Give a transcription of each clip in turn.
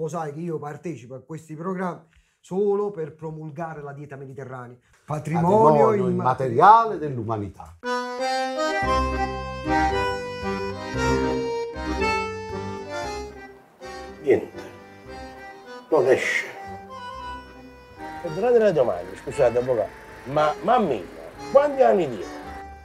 Lo sai che io partecipo a questi programmi solo per promulgare la dieta mediterranea. Patrimonio, Patrimonio immateriale dell'umanità. Niente. Non esce. Perdonate la domanda, scusate avvocato, ma mammina, quanti anni tiene?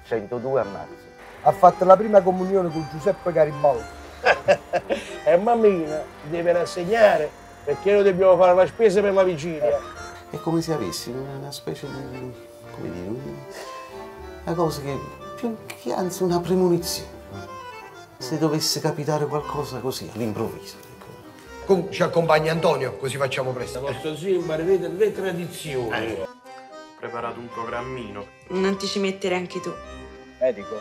102 ammazzi. Ha fatto la prima comunione con Giuseppe Garibaldi. E mammina deve rassegnare perché noi dobbiamo fare la spesa per la vigilia. È come se avessi una, una specie di. come dire. un- una cosa che. più che anzi una premonizione. Se dovesse capitare qualcosa così, all'improvviso. ecco. Comunque ci accompagna Antonio, così facciamo presto. Da vostro zio imparerete le tradizioni. Ho preparato un programmino. Non ti ci mettere anche tu. Medico.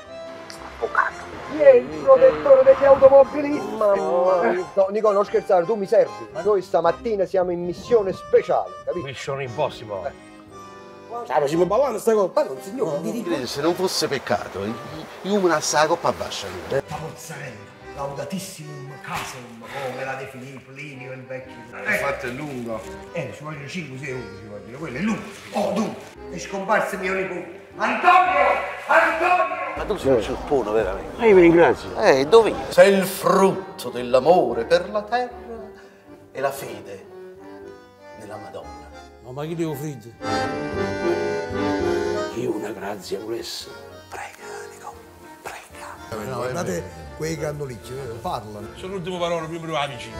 Chi è il protettore degli automobilisti? No, Nico, non scherzare, tu mi servi. Noi stamattina siamo in missione speciale, capito? Mission Impossible. Sai, ci parlando sta cosa? Ma non signore, Non ti credo, se non fosse peccato, io me la sa la coppa bassa. La mozzarella, laudatissimum casum, come la definì Plinio il vecchio. Infatti è lungo. Eh, ci vogliono 5-6 ore, ci vogliono, quello è lungo. Oh, dunque, è scomparso mio nipote. Antonio! Antonio! Ma tu sei un ciuppone, veramente. Ma io vi ringrazio. Eh, dove? Sei il frutto dell'amore per la terra e la fede nella Madonna. Ma, ma chi devo friggere? Io una grazia volesse. Prega, Nico, prega. Guardate quei cannolicchi, eh, parlano. Sono l'ultimo parola più per amici.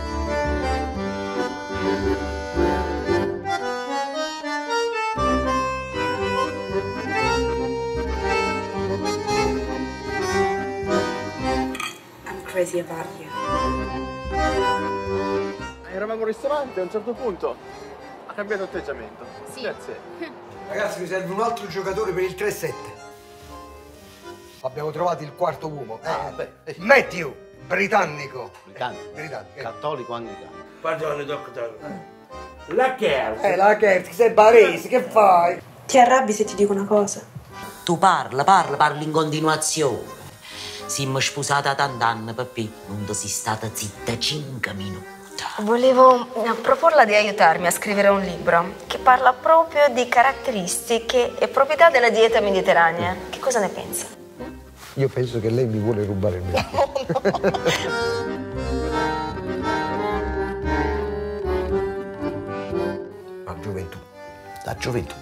Crazy about you. Eravamo al ristorante e a un certo punto ha cambiato atteggiamento. Sì. Grazie. Ragazzi, mi serve un altro giocatore per il 3-7. Abbiamo trovato il quarto uomo. Ah, Eh, beh, eh. Matthew, britannico. Britannico. Britannico. eh. Cattolico anglicano. Pardon, dottore. La Kerr. Eh, la Kert, sei barese, che fai? Ti arrabbi se ti dico una cosa? Tu parla, parla, parli in continuazione. Siamo sposati da tant'anni, papì. Non ti sei stata zitta 5 minuti. Volevo eh, proporla di aiutarmi a scrivere un libro che parla proprio di caratteristiche e proprietà della dieta mediterranea. Che cosa ne pensa? Io penso che lei mi vuole rubare il mio. La gioventù. La gioventù,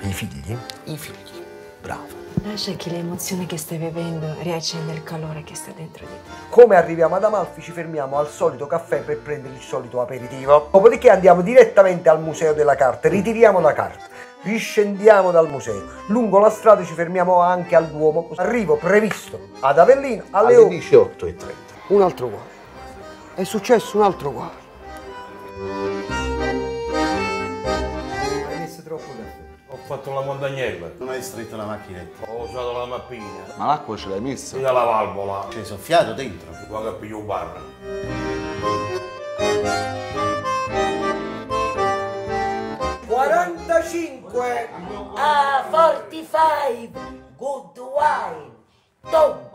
I figli? i figli. Bravo. Lascia che l'emozione che stai vivendo riaccenda il calore che sta dentro di te. Come arriviamo ad Amalfi ci fermiamo al solito caffè per prendere il solito aperitivo. Dopodiché andiamo direttamente al Museo della Carta, ritiriamo la carta, riscendiamo dal museo. Lungo la strada ci fermiamo anche al Duomo. Arrivo previsto ad Avellino alle Alle ore 18.30. Un altro cuore. È successo un altro cuore. Fatto la montagnella. Non hai stretto la macchinetta. Ho usato la mappina. Ma l'acqua ce l'hai messa? Sia la valvola. Ci hai soffiato dentro. Quando piglio un bar. Ah, 45! Good wine! Tom!